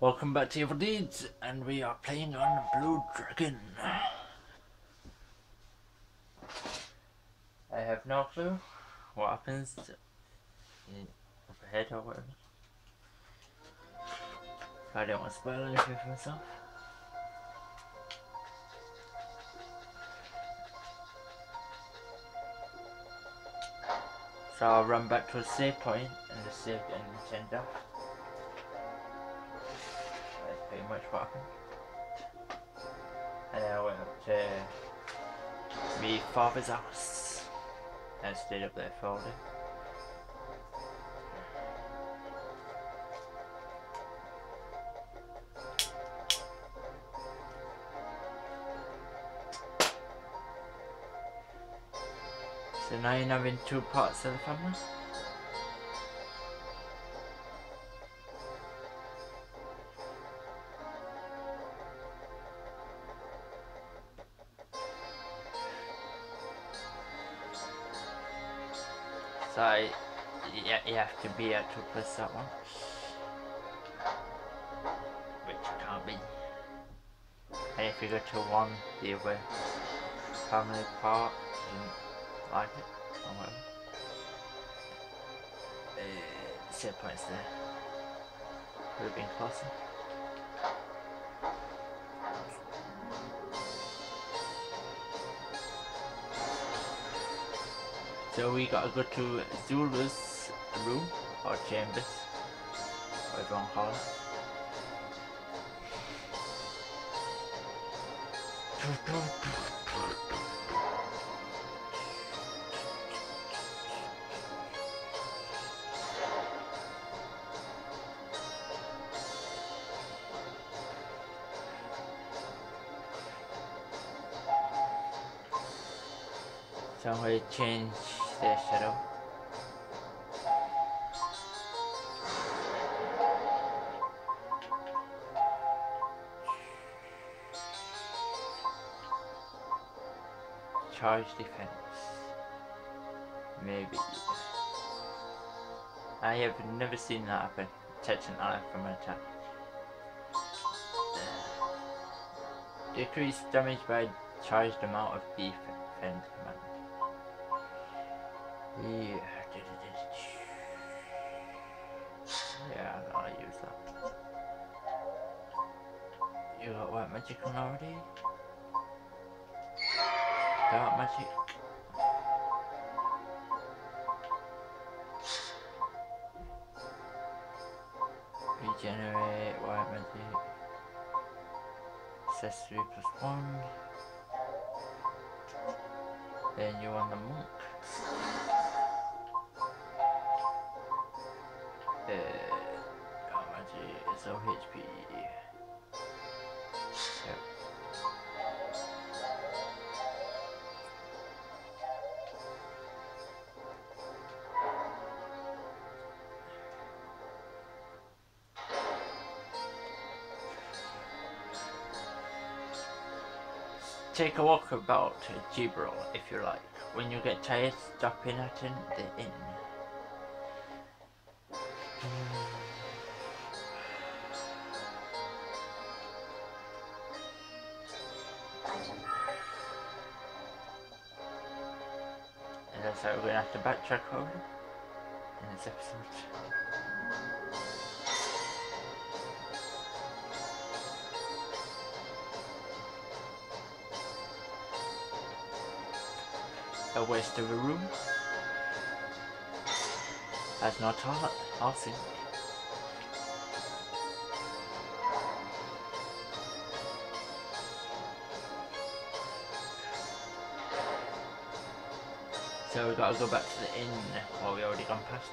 Welcome back to Evil Deedz, and we are playing on Blue Dragon. I have no clue what happens in up ahead or whatever. I don't want to spoil anything for myself. So I'll run back to a save point and just save and send off. Pretty much what happened. And then I went up to my father's house and stayed up there for all day. So now you're having two parts of the family? To be at to press that one. Which can't be. And if you go to one, the other family part, didn't like it, or whatever. Uh, set points there. Would have been closer. So we gotta go to Zola's room or chambers, whatever you hall. So we change the shadow. Charge defense. Maybe. I have never seen that happen. Touch an ally from an attack. Decrease damage by charged amount of defense command. Yeah. Yeah, I'll use that. You got white magic on already? Dark magic? Regenerate white magic. Accessory plus one. Then you want the monk. Uh, how much is so HP? Take a walk about Jibral if you like. When you get tired, stop in at the inn. And that's how we're gonna have to backtrack home in this episode. A waste of a room. That's not toilet or sink. So we gotta go back to the inn or we already gone past.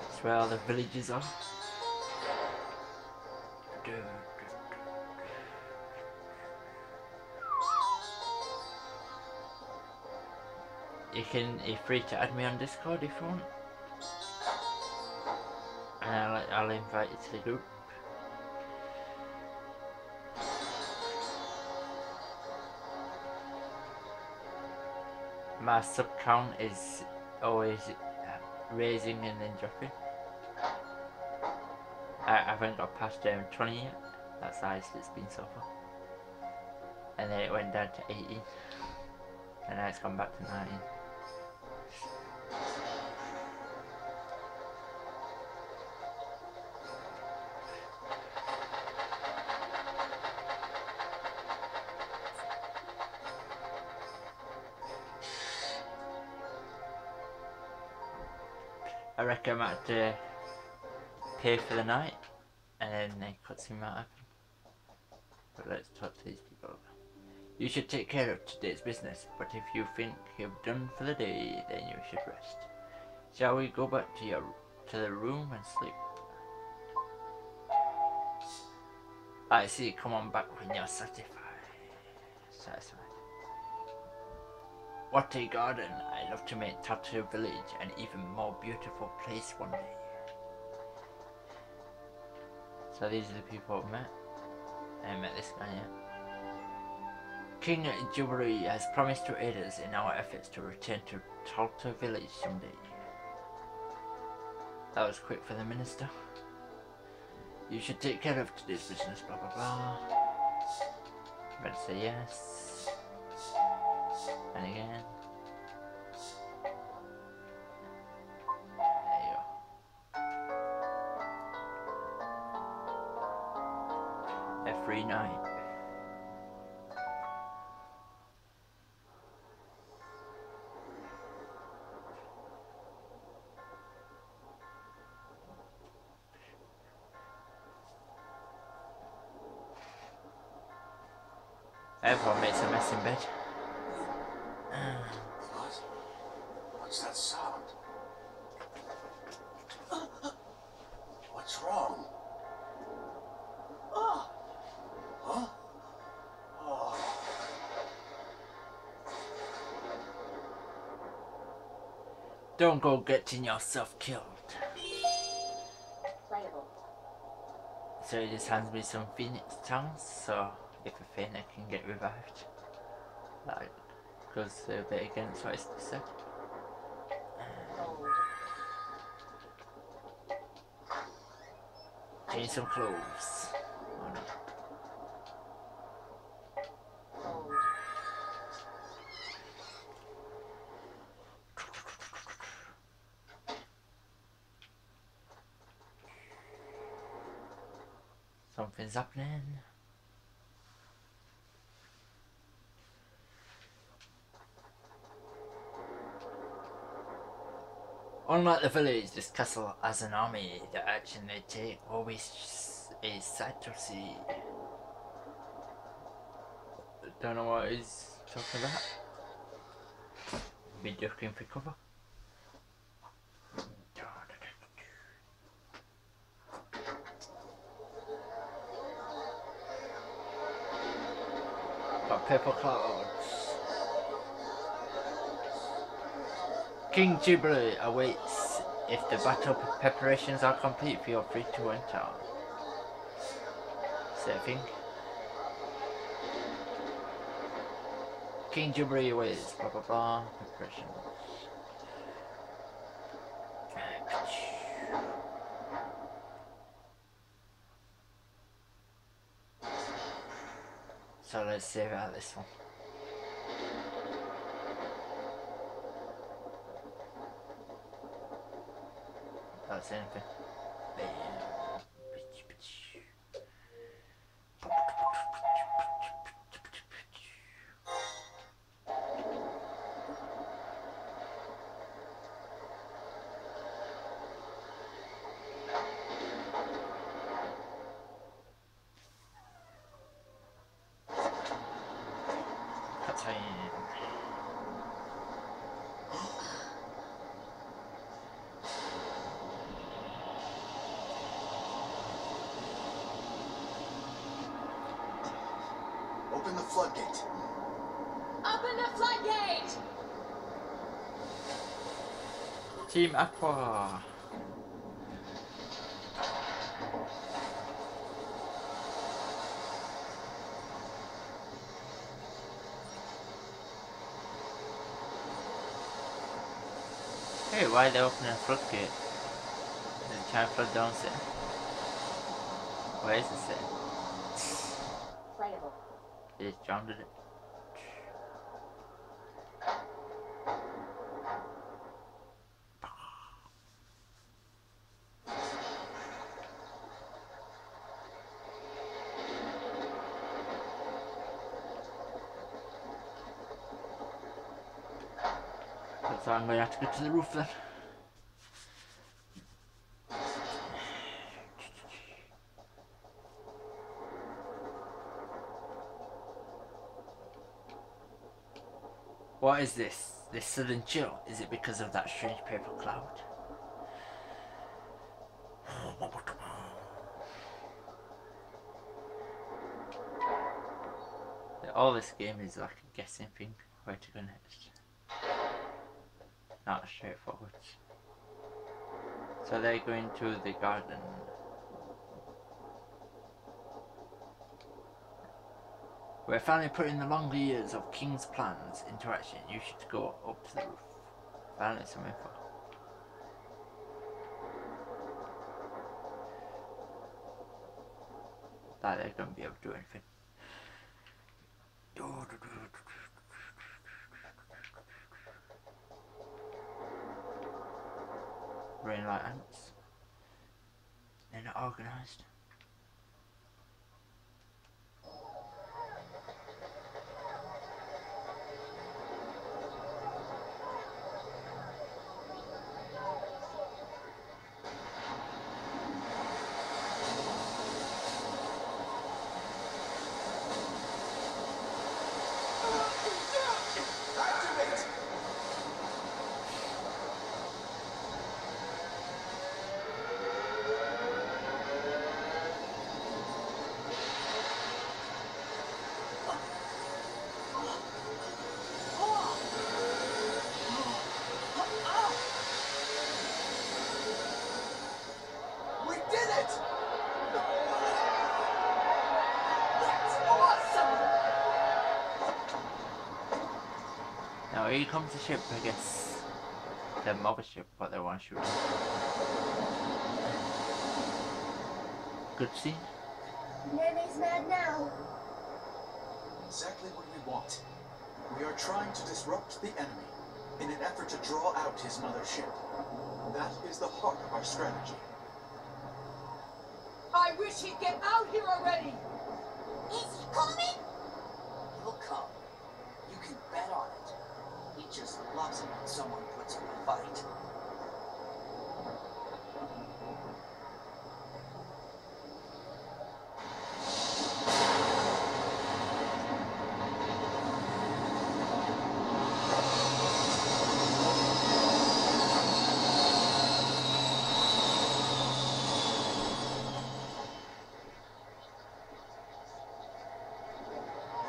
That's where all the villages are. Can, you're free to add me on Discord if you want. And I'll, I'll invite you to the group. my sub count is always raising and then dropping. I haven't got past um, 20 yet. That's the highest it's been so far. And then it went down to 18. And now it's gone back to 19. I might have to pay for the night and then a cutscene might happen. But let's talk to these people. You should take care of today's business, but if you think you've done for the day, then you should rest. Shall we go back to your to the room and sleep? I see, come on back when you're satisfied. Satisfied. What a garden! I love to make Talta Village an even more beautiful place one day. So these are the people I've met. I met this guy here. King Jubilee has promised to aid us in our efforts to return to Talta Village someday. That was quick for the minister. You should take care of today's business, blah blah blah. Better say yes. And again. There you go. Every night. Everyone makes a mess in bed. Don't go getting yourself killed. Playable. So he just hands me some phoenix tongues, so if a phoenix can get revived. Like, goes a bit against what it's said. Change some clothes. Something's happening. Unlike the village, this castle has an army. The action they take always is sad to see. Don't know what he's talking about. Be ducking for cover. Purple clouds. King Jubilee awaits. If the battle preparations are complete, feel free to enter. Saving. King Jubilee awaits. Blah blah blah. Preparations. So let's save out this one. That's anything. Cutscene. Floodgate. Open the floodgate! Team Aqua. Hey, why they open a floodgate? Is it trying to flood down it? Where is it sitting? Playable. They just drowned it. So I'm gonna have to go to the roof then. What is this? This sudden chill? Is it because of that strange paper cloud? All this game is like a guessing thing. Where to go next? Not straightforward. So they're going to the garden. We're finally putting the longer years of King's plans into action. You should go up to the roof. Finally some info. That they're going to be able to do anything. Rain like ants. They're not organised. Now here comes the ship, I guess. The mothership, what they want to shoot. Good scene. Nene's mad now. Exactly what we want. We are trying to disrupt the enemy in an effort to draw out his mothership. That is the heart of our strategy. I wish he'd get out here already. Is he coming? He'll come. You can bet on it. Just loves it when someone puts up a fight.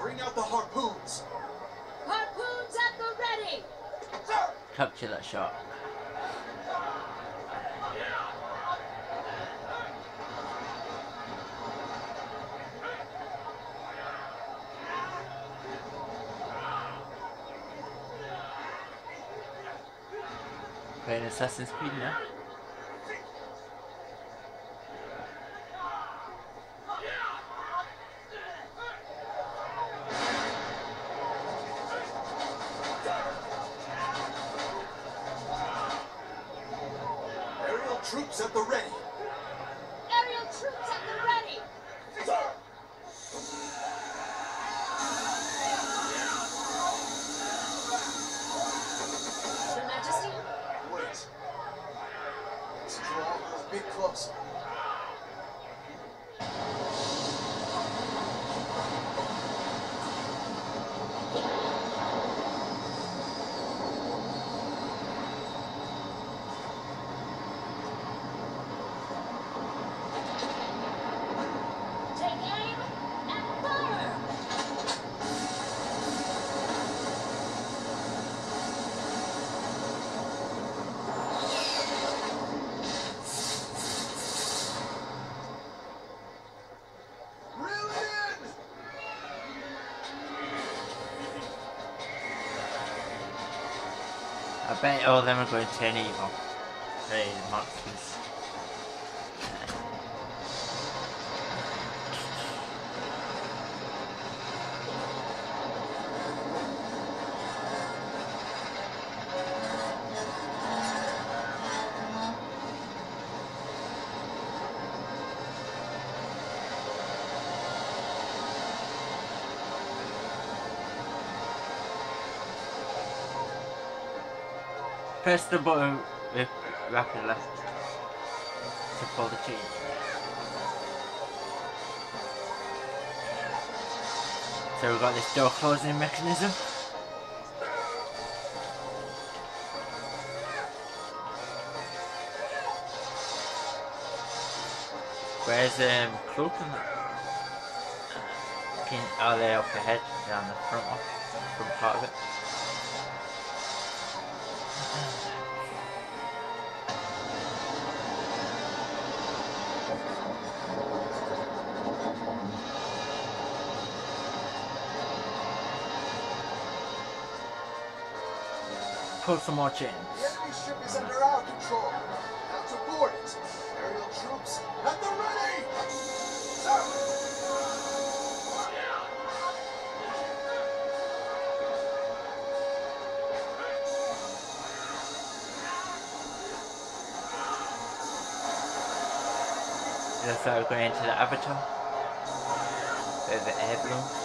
Bring out the harpoons! Harpoons at the ready. Capture that shot. Playing Assassin's Creed now. Troops at the ready! Bet all of them are going to turn evil. Hey, the Press the button with rapid left to pull the chain. So we've got this door closing mechanism. Where's um cloak and that? Can, are they up ahead? Down the front? Front part of it? Pull some more chains. The enemy ship is under our control. Now to board it. Aerial troops at the ready! Sir! That's how we're going into the avatar. There's the air balloon.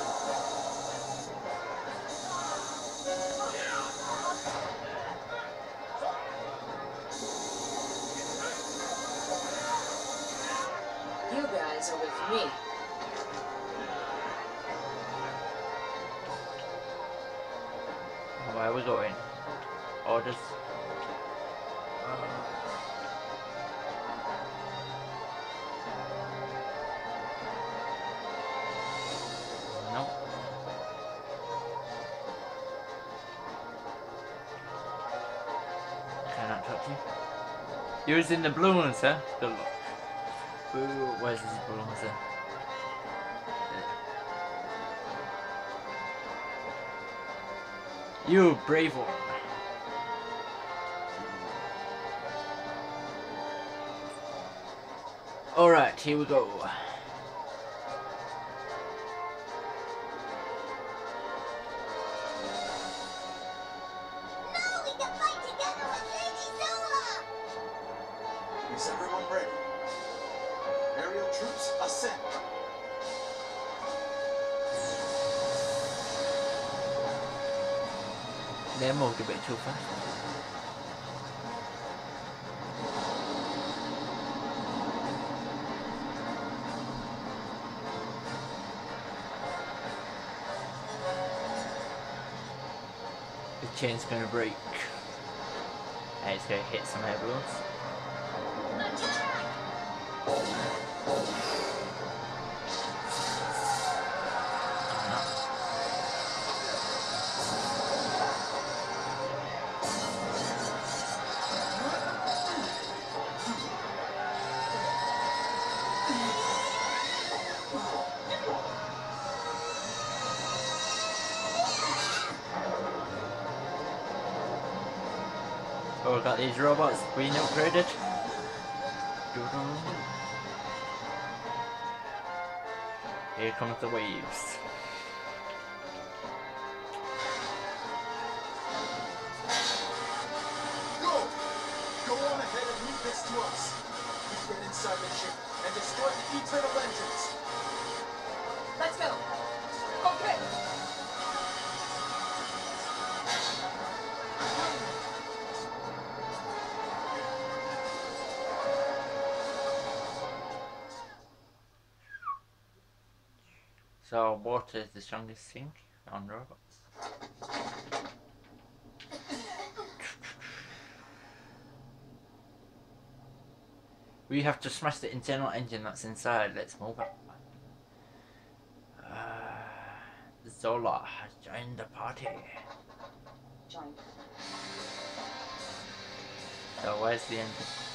You guys are with me. Where are we going? Orders. Nope. Cannot touch you. Using the balloons, huh? Good luck. Ooh, where's these balloons then? You brave one. Alright, here we go. Too fast. The chain's gonna break. And it's gonna hit some air these robots being upgraded. Here comes the waves. Go! Go on ahead and lead this to us. We get inside the ship and destroy the eternal engines. Let's go! Okay! So water is the strongest thing on robots. We have to smash the internal engine that's inside. Let's move it. Uh, Zola has joined the party. Join. So where's the engine?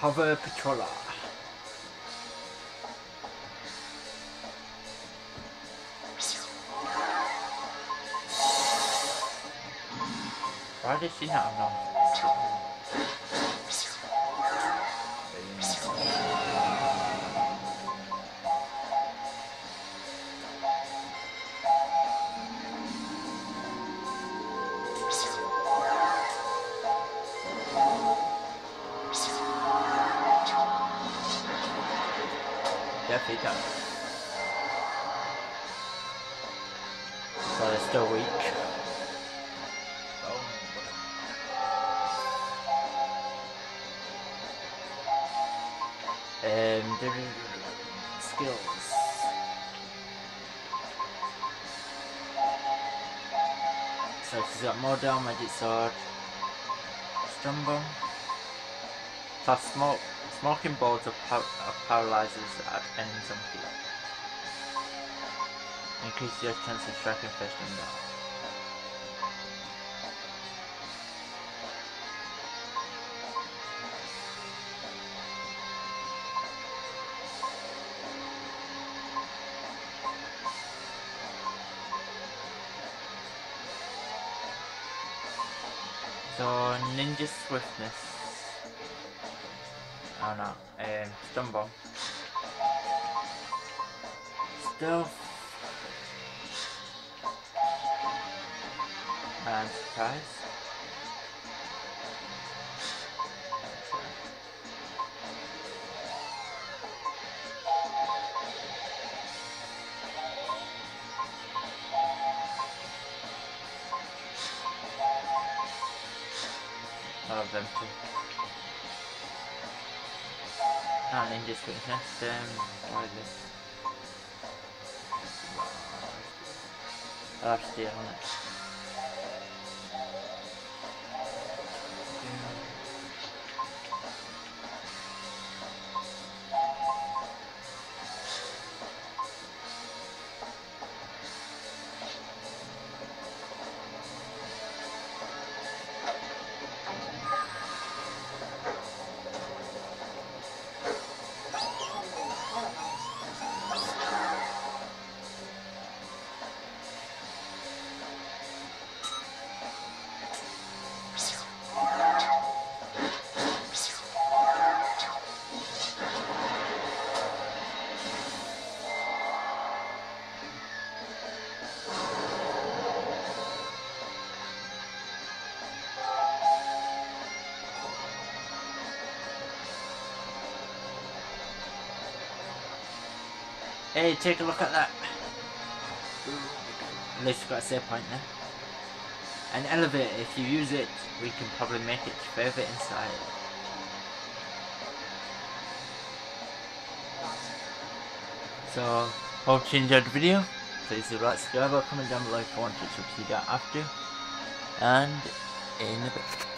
Hover Patroller. Why does she not have Does. So they're still weak. Um, skills. So she's got more down magic sword. Stumble. Plus smoke. Smoking balls of, pow of paralyzers at on field. Increase your chance of striking first and down. So ninja swiftness. Oh no, um, stumble. Stealth. And surprise. I love them too. Ah, ninja swiftness, um, what is this? I'll have to steal on it. Hey, take a look at that. At least we've got a save point there. An elevator, if you use it, we can probably make it further inside. So, hope you enjoyed the video. Please do like, subscribe, or comment down below if you want to succeed after. And in a bit.